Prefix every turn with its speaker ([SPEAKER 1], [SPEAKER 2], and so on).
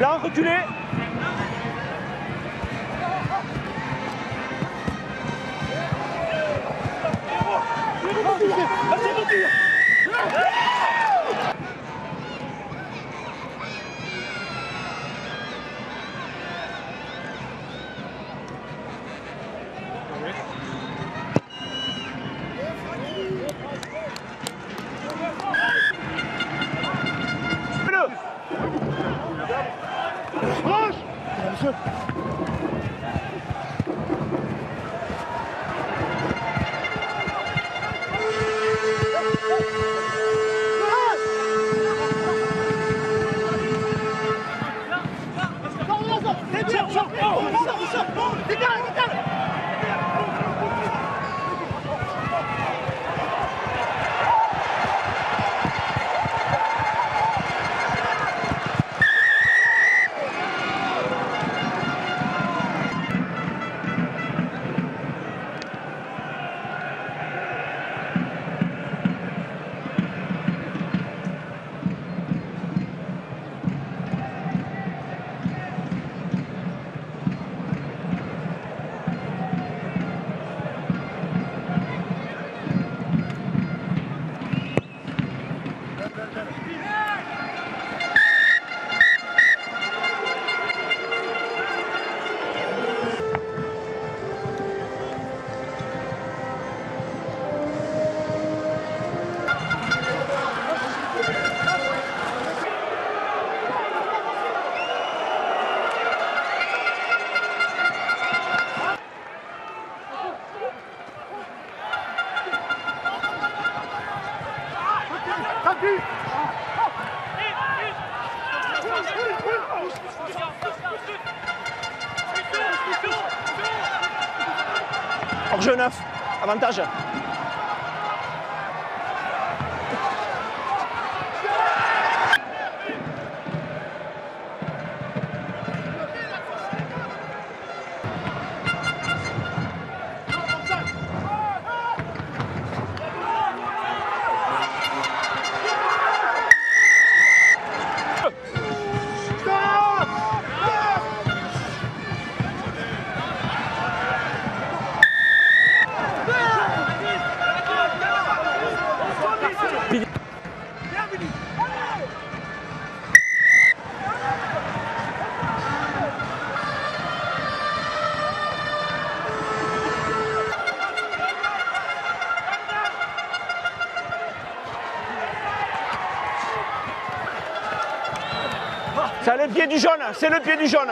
[SPEAKER 1] Là, reculez. Vas-y, Hors jeu neuf, avantage. C'est le pied du jaune, c'est le pied du jaune.